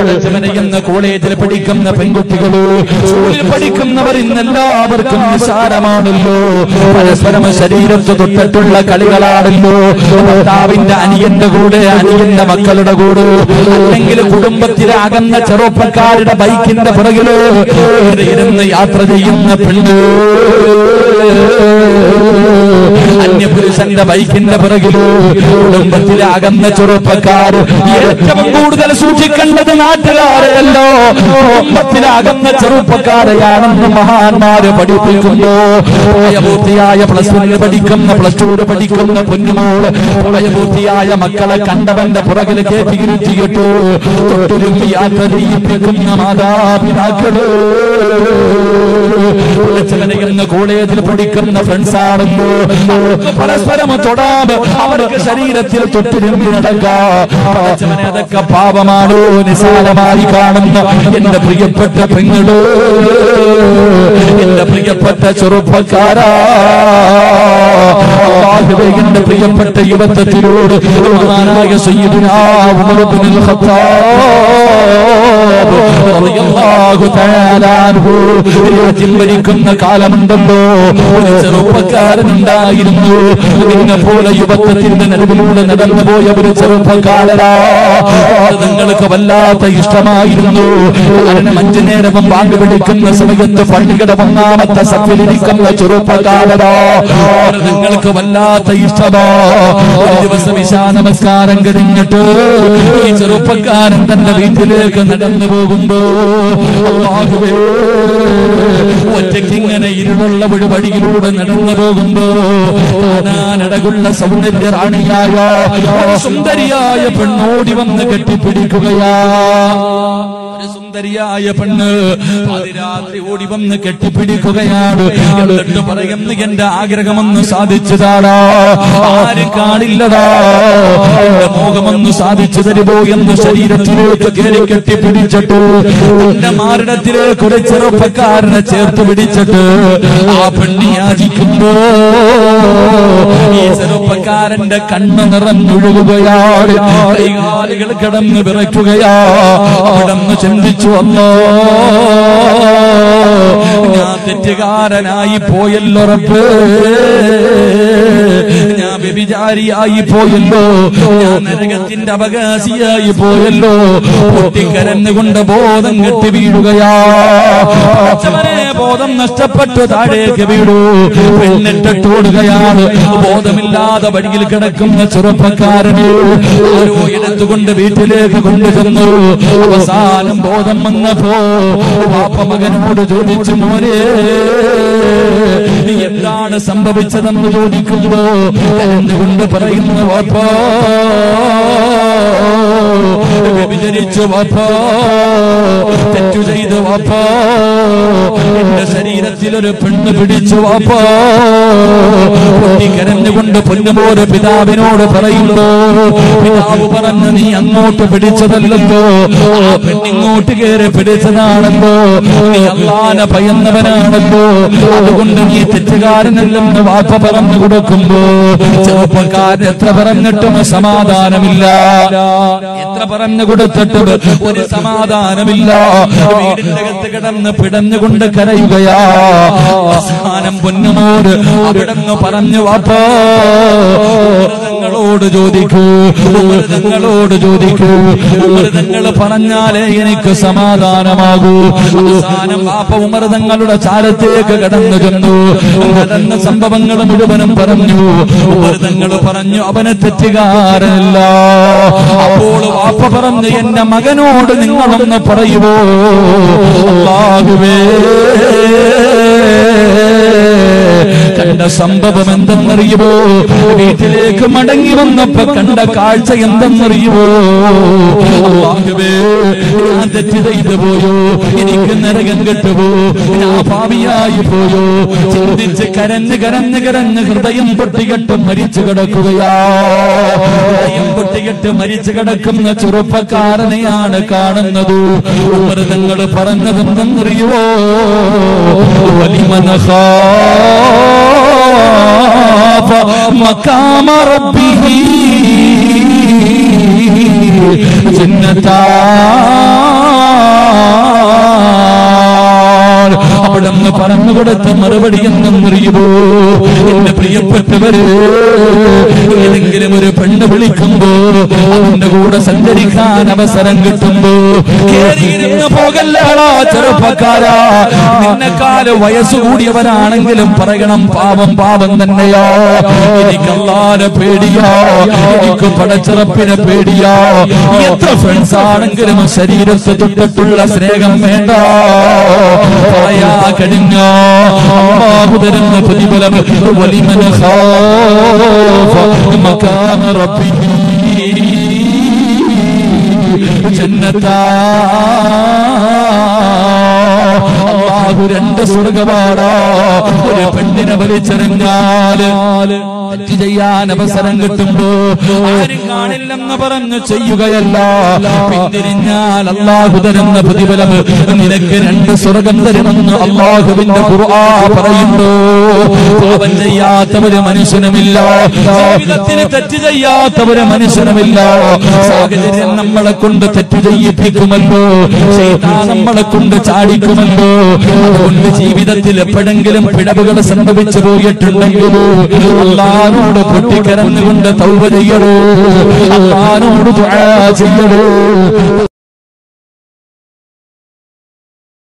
എന്ന കോളേജിൽ പഠിക്കുന്ന പെൺകുട്ടികളോ സ്കൂളിൽ പഠിക്കുന്നവർ ഇന്നെല്ലാവർക്കും നിസാരമാണല്ലോ. പരസ്പരം ശരീരത്ത് തൊട്ടിട്ടുള്ള കളികളാണല്ലോ. ഭർത്താവിന്റെ അനിയന്റെ കൂടെ അനിയന്റെ മക്കളുടെ കൂടെ അല്ലെങ്കിൽ കുടുംബത്തിലെ അകന്ന ചെറുപ്പക്കാരുടെ ബൈക്കിന്റെ പുറകിലോ ഇരുന്ന് യാത്ര ചെയ്യുന്ന പെണ്ണു. അന്യപുരുഷന്റെ ബൈക്കിന്റെ പുറകിലോ കുടുംബത്തിലെ അകന്ന ചെറുപ്പക്കാർ ഏറ്റവും കൂടുതൽ സൂക്ഷിക്കേണ്ടത് നാട്ടുകാരെയല്ലോ കുടുംബത്തിലെ അകന്ന ചെറുപ്പക്കാരെയാണെന്ന് മഹാന്മാര് പഠിപ്പിക്കുന്നു പ്രളയപൂർത്തിയായ പ്ലസ് വണ്ണിൽ പഠിക്കുന്ന പ്ലസ് ടൂര് പഠിക്കുന്ന പൊന്നുമോൾ പ്രളയപൂർത്തിയായ മക്കളെ കണ്ടവന്റെ പുറകിൽ കയറ്റി ഇരുത്തിയിട്ട് തൊട്ടുരുമ്പി യാത്ര ചെയ്യിപ്പിക്കുന്ന വിളിച്ചവനെന്ന് കോളേജിൽ പഠിക്കുന്ന ഫ്രണ്ട്സ് അവർക്ക് പരസ്പരം തൊടാം അവർക്ക് ശരീരത്തിൽ തൊട്ടിരുമ്പി നടക്കാം അതൊക്കെ പാപമാണോ? നിസാരമായി കാണുന്ന എന്റെ പ്രിയപ്പെട്ട പെങ്ങളോ? എന്റെ പ്രിയപ്പെട്ട ചെറുപ്പക്കാരാ. എന്റെ പ്രിയപ്പെട്ട യുവത്വത്തിലൂടെ മഹാനായ സയ്യിദുനാ ഇബ്നുൽ ഖത്താബ്. ഭരിക്കുന്ന കാലമുണ്ടല്ലോ. ഒരു ചെറുപ്പക്കാരനുണ്ടായിരുന്നു. നിന്നെ പോലെ യുവത്വത്തിന്റെ നടുവിലൂടെ നടന്നുപോയ ഒരു ചെറുപ്പക്കാരനാ. നിങ്ങൾക്ക് വല്ലാത്ത ഇഷ്ടമായിരുന്നു. അഞ്ചു നേരവും ബാങ്ക് പിടിക്കുന്ന സമയത്ത് പള്ളിയുടെ ഒന്നാമത്തെ സത്യലിരിക്കുന്ന ചെറുപ്പകാലത നിങ്ങൾക്ക് വല്ലാത്ത ഇഷ്ടമാ. ഒരു ദിവസം ഇശാ നമസ്കാരം കഴിഞ്ഞിട്ട് ഈ ചെറുപ്പക്കാരൻ തന്റെ വീട്ടിലേക്ക് നടന്നു പോകുമ്പോ ഒറ്റയ്ക്ക് ഇങ്ങനെ ഇരുളുള്ള ഒരു വഴിയിലൂടെ നടന്നു പോകുമ്പോ അടകുള്ള സൗന്ദര്യ റാണിയായ സുന്ദരിയായ പെണ്ണോടി വന്ന് കെട്ടിപ്പിടിക്കുകയാ ഒരു സുന്ദരിയായ പെണ്ണ് പാതിരാത്രി ഓടി വന്ന് കെട്ടിപ്പിടിക്കുകയാണ്. എന്നിട്ട് പറയുന്നു എന്റെ ആഗ്രഹമൊന്ന് സാധിച്ചതാടാ. ആരും കാണില്ലടാ എന്റെ മോഹമൊന്ന് സാധിച്ചു തരുമോ എന്ന് ശരീരത്തിലേക്ക് കയറി കെട്ടിപ്പിടിച്ചിട്ട് എന്റെ മാരണത്തിലേക്ക് ഒരു ചെറുപ്പക്കാരനെ ചേർത്ത് പിടിച്ചിട്ട് ആ പെണ്ണി യാചിക്കുമ്പോ ഈ ചെറുപ്പക്കാരന്റെ കണ്ണ് നിറഞ്ഞൊഴുകുകയാണ് കൈകാലുകൾ കിടന്ന് വിറയ്ക്കുകയാ. കിടന്ന് ചിന്തിച്ചു വന്നോ. ഞാൻ തെറ്റുകാരനായി പോയല്ലോ ഞാൻ വ്യഭിചാരിയായി പോയല്ലോ ഞാൻ നരകത്തിന്റെ അവകാശിയായി പോയല്ലോ. പൊട്ടിക്കരന്നുകൊണ്ട് ബോധം കെട്ടി വീഴുകയാ. ബോധം നഷ്ടപ്പെട്ടു താഴേക്ക് വീടൂ പെണ്ണിട്ടോടുകയാണ് ബോധമില്ലാതെ വഴിയിൽ കിടക്കുന്ന ചെറുപ്പക്കാരനെ ഓരോ എടുത്തുകൊണ്ട് വീട്ടിലേക്ക് കൊണ്ടുചെന്നു. അവസാനം ബോധം വന്നപ്പോ പാപ്പ മകനോട് ചോദിച്ചു മോനെ എന്താണ് സംഭവിച്ചതെന്ന് ചോദിക്കുമ്പോ എന്നുകൊണ്ട് പറയുന്നു വാപ്പാ. വ്യഭിചരിച്ചു വാപ്പാ. തെറ്റു ചെയ്തു വാപ്പോ. എന്റെ ശരീരത്തിൽ ഒരു പെണ്ണ് പിടിച്ചു വാപ്പോ കരഞ്ഞുകൊണ്ട് പൊന്നുപോലെ പിതാവിനോട് പറയുന്നു പിതാവ് പറഞ്ഞു നീ അങ്ങോട്ട് പിടിച്ചതല്ലോ ആ പെണ്ണിങ്ങോട്ട് കയറി പിടിച്ചതാണല്ലോ നീ അള്ളാനെ ഭയന്നവനാണല്ലോ അതുകൊണ്ട് നീ തെറ്റുകാരനല്ലെന്ന് വാപ്പ പറഞ്ഞു കൊടുക്കുമ്പോ ചെറുപ്പക്കാരൻ എത്ര പറഞ്ഞിട്ടും സമാധാനമില്ല. എത്ര പറഞ്ഞു കൊടുത്തിട്ടും ഒരു സമാധാനമില്ല. വീടിന്റെ അകത്ത് കിടന്ന് പിടഞ്ഞുകൊണ്ട് കരയുകയാ. അവസാനം പൊന്നുമോട് അവിടെന്ന് പറഞ്ഞു വാപ്പോ. മൃതങ്ങളോട് ചോദിക്കൂ. മൃതങ്ങളോട് ചോദിക്കൂ. മൃതങ്ങൾ പറഞ്ഞാലേ എനിക്ക് സമാധാനമാകൂ. അവസാനം വാപ്പ ഉമൃതങ്ങളുടെ ചാരത്തേക്ക് കടന്നു ചെന്നു. നടന്ന സംഭവങ്ങൾ മുഴുവനും പറഞ്ഞു. മൃതങ്ങൾ പറഞ്ഞു അവനെ തെറ്റുകാരല്ല അപ്പോൾ വാപ്പ പറഞ്ഞു എന്റെ മകനോട് നിങ്ങളൊന്ന് പറയുവോ? അല്ലാഹുവേ സംഭവം എന്തെന്നറിയുമോ വീട്ടിലേക്ക് മടങ്ങി വന്നപ്പോ കണ്ട കാഴ്ച എന്തെന്നറിയുമോ ഞാൻ പോയോ എനിക്ക് നരകം കെട്ടുപോ ഞാൻ ഭാവിയായി പോയോ ചിന്തിച്ച് കരഞ്ഞ് കരഞ്ഞ് കരഞ്ഞ് ഹൃദയം പൊട്ടികെട്ട് മരിച്ചു കിടക്കുകയാ. ഹൃദയം പൊട്ടികെട്ട് മരിച്ചു കിടക്കുന്ന ചെറുപ്പക്കാരനെയാണ് കാണുന്നത്. ഉമർ തങ്ങൾ വലിമനഹാ. مقام ربه അവിടെ നിന്ന് പറഞ്ഞു കൊടുത്ത മറുപടി എന്തെന്നറിയുമോ എന്റെ പ്രിയപ്പെട്ടവര് ഒരു പെണ്ണ് വിളിക്കുമ്പോ അവന്റെ കൂടെ സഞ്ചരിക്കാൻ അവസരം കിട്ടുമ്പോ പോകല്ലാളാ ചെറുപ്പക്കാരാ. നിന്നെക്കാൽ വയസ്സ് കൂടിയവരാണെങ്കിലും പറയണം പാവം പാവം തന്നെയോ. എനിക്കല്ലാതെ പേടിയോ. എനിക്ക് പടച്ചിറപ്പിനെ പേടിയോ. എത്ര ഫ്രണ്ട്സ് ആണെങ്കിലും ശരീരത്ത് തൊട്ടിട്ടുള്ള സ്നേഹം വേണ്ട. പറയാ കഴിഞ്ഞോ തരുന്ന പ്രതിഫലം റബ്ബിഹി. ജന്നത്താ. അള്ളാഹു രണ്ട് സ്വർഗപാടോ ഒരു പെണ്ണിനെ വലിച്ചെറിഞ്ഞാൽ തെറ്റ് ചെയ്യാൻ അവസരം കിട്ടുമ്പോ ആരും കാണില്ലെന്ന് പറഞ്ഞു ചെയ്യുകയല്ല. പിന്തിരിഞ്ഞാൽ അള്ളാഹു തരുന്ന പ്രതിഫലം നിനക്ക് രണ്ട് സ്വർഗം തരുമെന്ന് അള്ളാഹുവിന്റെ ഖുർആ പറയുന്നു. പാപം ചെയ്യാത്ത ഒരു മനുഷ്യനുമില്ല. ജീവിതത്തിന് തെറ്റ് ചെയ്യാത്ത ഒരു മനുഷ്യനുമില്ല. സാഹചര്യം നമ്മളെ കൊണ്ട് തെറ്റ് ചെയ്യിപ്പിക്കുമല്ലോ. നമ്മളെ കൊണ്ട് ചാടിക്കുമല്ലോ. അതുകൊണ്ട് ജീവിതത്തിൽ എപ്പോഴെങ്കിലും പിഴവുകൾ സംഭവിച്ചു പോയിട്ടുണ്ടെങ്കിലോ അള്ളാനോട് പൊട്ടിക്കരന്നുകൊണ്ട് തൗവ ചെയ്യണോ? അമ്മാനോട് ചെയ്യണോ?